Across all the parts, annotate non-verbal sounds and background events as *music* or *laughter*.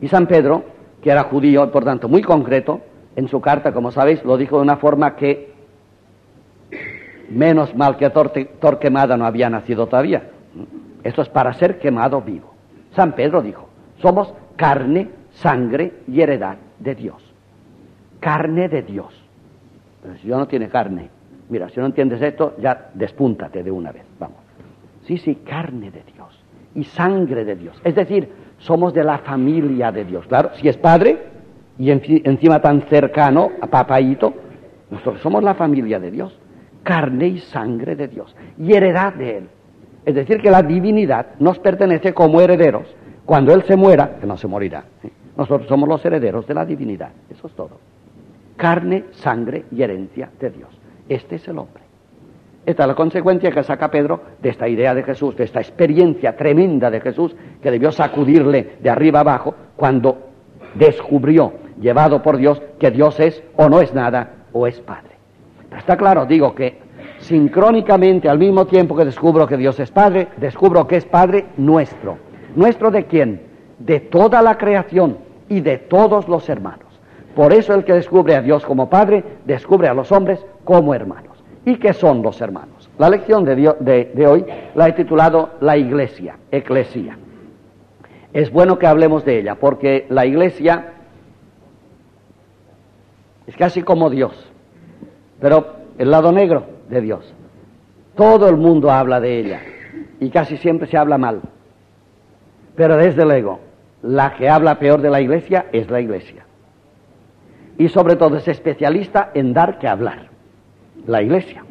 Y San Pedro, que era judío por tanto muy concreto, en su carta, como sabéis, lo dijo de una forma que menos mal que Torquemada no había nacido todavía. Esto es para ser quemado vivo. San Pedro dijo, somos carne, sangre y heredad de Dios. Carne de Dios. Pero si yo no tiene carne, mira, si no entiendes esto, ya despúntate de una vez. Vamos. Sí, sí, carne de Dios y sangre de Dios. Es decir, somos de la familia de Dios. Claro, si es padre y encima tan cercano a papaito, nosotros somos la familia de Dios, carne y sangre de Dios y heredad de Él. Es decir, que la divinidad nos pertenece como herederos. Cuando Él se muera, que no se morirá, ¿eh? nosotros somos los herederos de la divinidad. Eso es todo. Carne, sangre y herencia de Dios. Este es el hombre. Esta es la consecuencia que saca Pedro de esta idea de Jesús, de esta experiencia tremenda de Jesús que debió sacudirle de arriba abajo cuando descubrió, llevado por Dios, que Dios es o no es nada o es Padre. Está claro, digo que sincrónicamente, al mismo tiempo que descubro que Dios es Padre, descubro que es Padre nuestro. ¿Nuestro de quién? De toda la creación y de todos los hermanos. Por eso el que descubre a Dios como Padre, descubre a los hombres como hermanos. ¿Y qué son los hermanos? La lección de, hoy la he titulado La Iglesia, Eclesia. Es bueno que hablemos de ella, porque la Iglesia es casi como Dios, pero el lado negro de Dios. Todo el mundo habla de ella y casi siempre se habla mal. Pero desde luego, la que habla peor de la Iglesia es la Iglesia. Y sobre todo es especialista en dar que hablar la iglesia.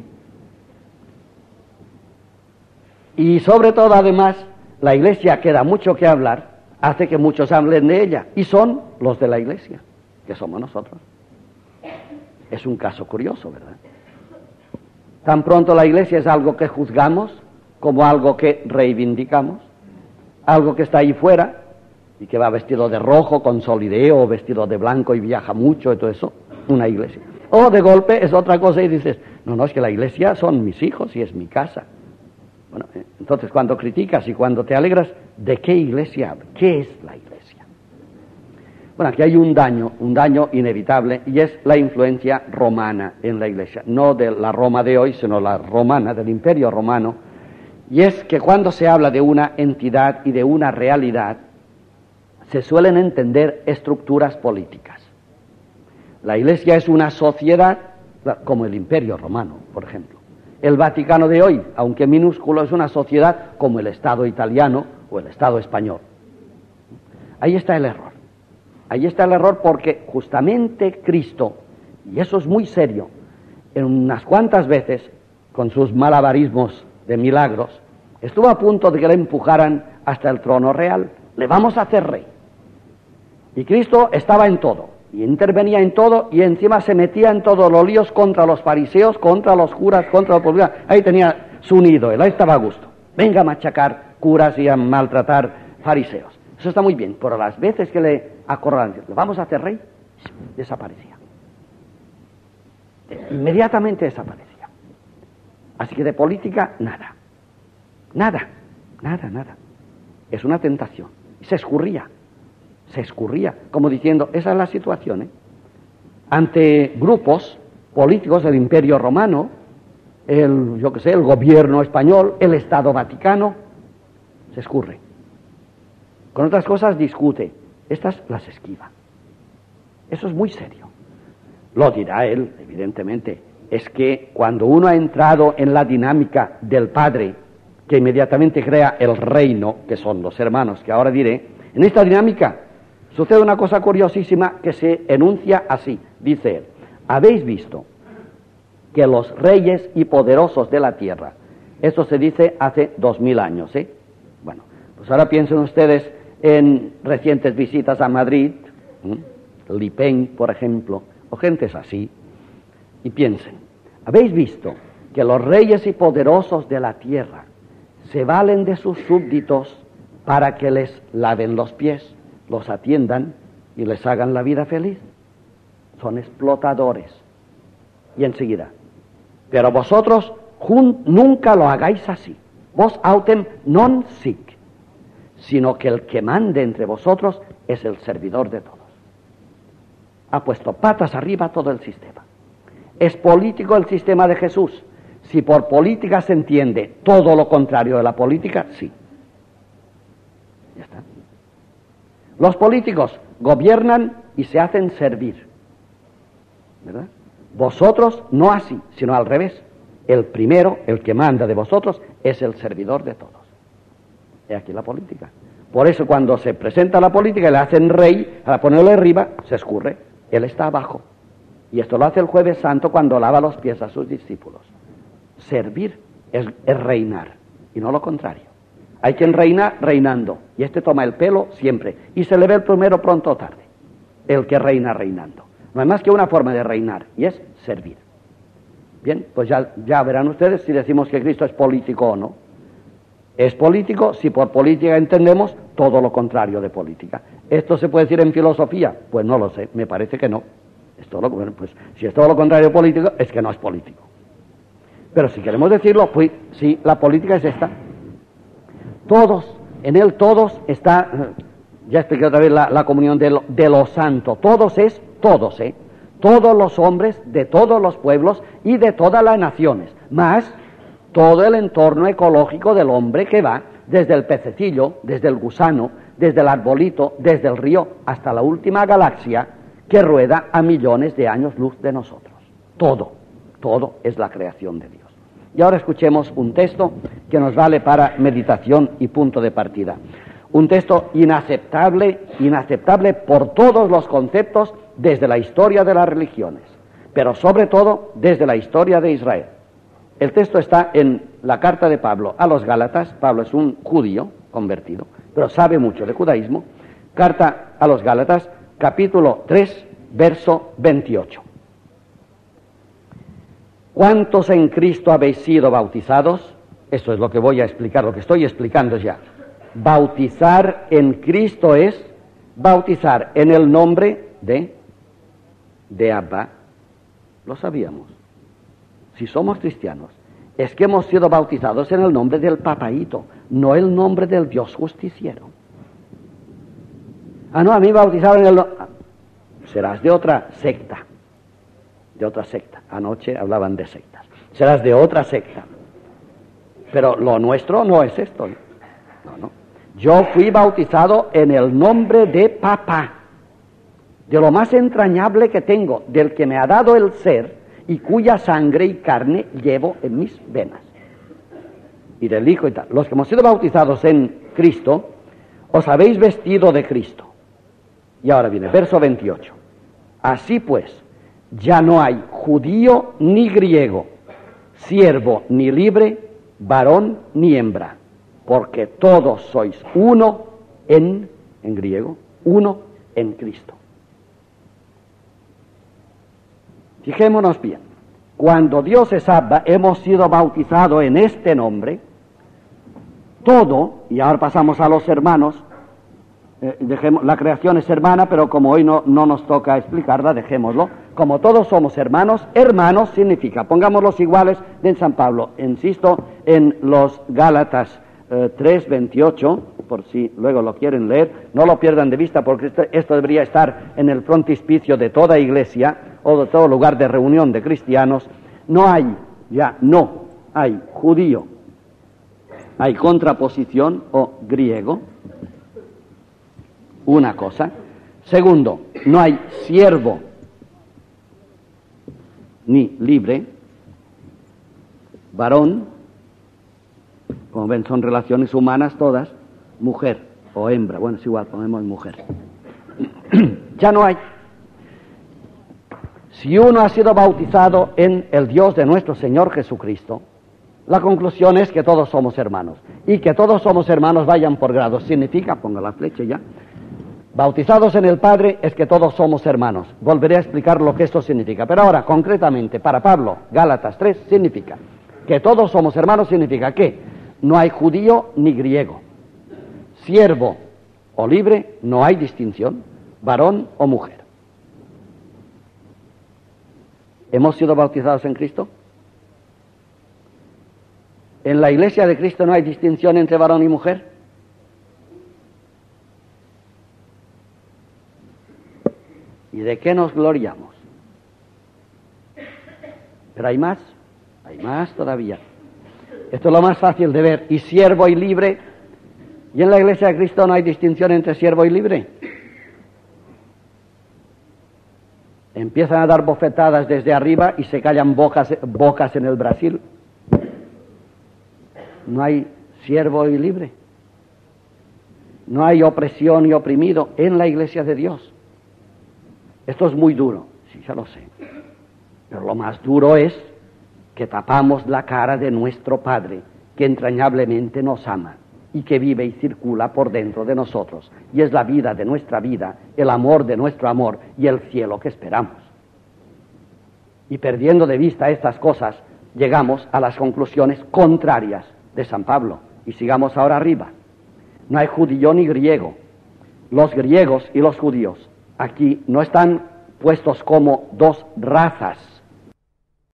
Y sobre todo, además, la iglesia que da mucho que hablar, hace que muchos hablen de ella, y son los de la iglesia, que somos nosotros. Es un caso curioso, ¿verdad? Tan pronto la iglesia es algo que juzgamos como algo que reivindicamos, algo que está ahí fuera y que va vestido de rojo con solideo, vestido de blanco y viaja mucho y todo eso, una iglesia. O de golpe es otra cosa y dices, no, no, es que la iglesia son mis hijos y es mi casa. Bueno, eh, entonces cuando criticas y cuando te alegras, ¿de qué iglesia? ¿Qué es la iglesia? Bueno, aquí hay un daño, un daño inevitable, y es la influencia romana en la iglesia. No de la Roma de hoy, sino la romana, del imperio romano. Y es que cuando se habla de una entidad y de una realidad, se suelen entender estructuras políticas. La Iglesia es una sociedad como el Imperio Romano, por ejemplo. El Vaticano de hoy, aunque minúsculo, es una sociedad como el Estado italiano o el Estado español. Ahí está el error. Ahí está el error porque justamente Cristo, y eso es muy serio, en unas cuantas veces, con sus malabarismos de milagros, estuvo a punto de que le empujaran hasta el trono real. Le vamos a hacer rey. Y Cristo estaba en todo y intervenía en todo y encima se metía en todos los líos contra los fariseos, contra los curas, contra los policías. Ahí tenía su nido, él ahí estaba a gusto. Venga a machacar curas y a maltratar fariseos. Eso está muy bien, pero las veces que le acordaban, le vamos a hacer rey, desaparecía. Inmediatamente desaparecía. Así que de política, nada. Nada, nada, nada. Es una tentación. Se escurría se escurría, como diciendo, esa es la situación. ¿eh? Ante grupos políticos del Imperio Romano, el, yo que sé, el gobierno español, el Estado Vaticano, se escurre. Con otras cosas discute, estas las esquiva. Eso es muy serio. Lo dirá él, evidentemente. Es que cuando uno ha entrado en la dinámica del Padre, que inmediatamente crea el reino, que son los hermanos, que ahora diré, en esta dinámica Sucede una cosa curiosísima que se enuncia así. Dice él, habéis visto que los reyes y poderosos de la tierra, esto se dice hace dos mil años, ¿eh? Bueno, pues ahora piensen ustedes en recientes visitas a Madrid, Lipen, por ejemplo, o gentes así, y piensen, habéis visto que los reyes y poderosos de la tierra se valen de sus súbditos para que les laven los pies los atiendan y les hagan la vida feliz. Son explotadores. Y enseguida. Pero vosotros nunca lo hagáis así. Vos autem non sic. sino que el que mande entre vosotros es el servidor de todos. Ha puesto patas arriba todo el sistema. ¿Es político el sistema de Jesús? Si por política se entiende todo lo contrario de la política, sí. Ya está. Los políticos gobiernan y se hacen servir. ¿Verdad? Vosotros no así, sino al revés. El primero, el que manda de vosotros, es el servidor de todos. He aquí la política. Por eso cuando se presenta la política y le hacen rey, para ponerlo arriba, se escurre. Él está abajo. Y esto lo hace el jueves santo cuando lava los pies a sus discípulos. Servir es, reinar y no lo contrario. Hay quien reina reinando y este toma el pelo siempre y se le ve el primero pronto o tarde. El que reina reinando. No hay más que una forma de reinar y es servir. Bien, pues ya, verán ustedes si decimos que Cristo es político o no. Es político si por política entendemos todo lo contrario de política. ¿Esto se puede decir en filosofía? Pues no lo sé, me parece que no. Es lo, pues, si es todo lo contrario de político, es que no es político. Pero si queremos decirlo, pues sí, la política es esta. Todos, en él todos está, eh, ya expliqué otra vez la, comunión de de lo santo, todos es todos, ¿eh? Todos los hombres de todos los pueblos y de todas las naciones, más todo el entorno ecológico del hombre que va desde el pececillo, desde el gusano, desde el arbolito, desde el río, hasta la última galaxia que rueda a millones de años luz de nosotros. Todo, todo es la creación de Dios. Y ahora escuchemos un texto que nos vale para meditación y punto de partida. Un texto inaceptable, inaceptable por todos los conceptos desde la historia de las religiones, pero sobre todo desde la historia de Israel. El texto está en la carta de Pablo a los Gálatas. Pablo es un judío convertido, pero sabe mucho de judaísmo. Carta a los Gálatas, capítulo 3, verso 28. ¿Cuántos en Cristo habéis sido bautizados? Esto es lo que voy a explicar, lo que estoy explicando ya. Bautizar en Cristo es bautizar en el nombre de, de Abba. Lo sabíamos. Si somos cristianos, es que hemos sido bautizados en el nombre del papaíto, no el nombre del Dios justiciero. Ah, no, a mí bautizaron en el... Serás de otra secta de otra secta. Anoche hablaban de sectas. Serás de otra secta. Pero lo nuestro no es esto. No, no. Yo fui bautizado en el nombre de papá, de lo más entrañable que tengo, del que me ha dado el ser y cuya sangre y carne llevo en mis venas. Y del Hijo y tal. Los que hemos sido bautizados en Cristo, os habéis vestido de Cristo. Y ahora viene, verso 28. Así pues, ya no hay judío ni griego, siervo ni libre, varón ni hembra, porque todos sois uno en, en griego, uno en Cristo. Fijémonos bien, cuando Dios es Abba, hemos sido bautizados en este nombre, todo, y ahora pasamos a los hermanos, eh, dejemos, la creación es hermana, pero como hoy no, no nos toca explicarla, dejémoslo. Como todos somos hermanos, hermanos significa, pongámoslos iguales de San Pablo. Insisto en los Gálatas eh, 3.28, por si luego lo quieren leer, no lo pierdan de vista porque esto, esto debería estar en el frontispicio de toda iglesia o de todo lugar de reunión de cristianos. No hay, ya no hay judío, hay contraposición o griego, una cosa. Segundo, no hay siervo ni libre, varón, como ven son relaciones humanas todas, mujer o hembra, bueno es igual, ponemos mujer. *clears throat* ya no hay. Si uno ha sido bautizado en el Dios de nuestro Señor Jesucristo, la conclusión es que todos somos hermanos. Y que todos somos hermanos vayan por grados. Significa, ponga la flecha ya, Bautizados en el Padre es que todos somos hermanos. Volveré a explicar lo que esto significa. Pero ahora, concretamente, para Pablo, Gálatas 3 significa que todos somos hermanos, significa que no hay judío ni griego, siervo o libre, no hay distinción, varón o mujer. ¿Hemos sido bautizados en Cristo? En la iglesia de Cristo no hay distinción entre varón y mujer. ¿Y de qué nos gloriamos? Pero hay más, hay más todavía. Esto es lo más fácil de ver. Y siervo y libre. ¿Y en la iglesia de Cristo no hay distinción entre siervo y libre? Empiezan a dar bofetadas desde arriba y se callan bocas, bocas en el Brasil. No hay siervo y libre. No hay opresión y oprimido en la iglesia de Dios. Esto es muy duro, sí, ya lo sé. Pero lo más duro es que tapamos la cara de nuestro Padre, que entrañablemente nos ama y que vive y circula por dentro de nosotros. Y es la vida de nuestra vida, el amor de nuestro amor y el cielo que esperamos. Y perdiendo de vista estas cosas, llegamos a las conclusiones contrarias de San Pablo. Y sigamos ahora arriba. No hay judío ni griego. Los griegos y los judíos aquí no están puestos como dos razas,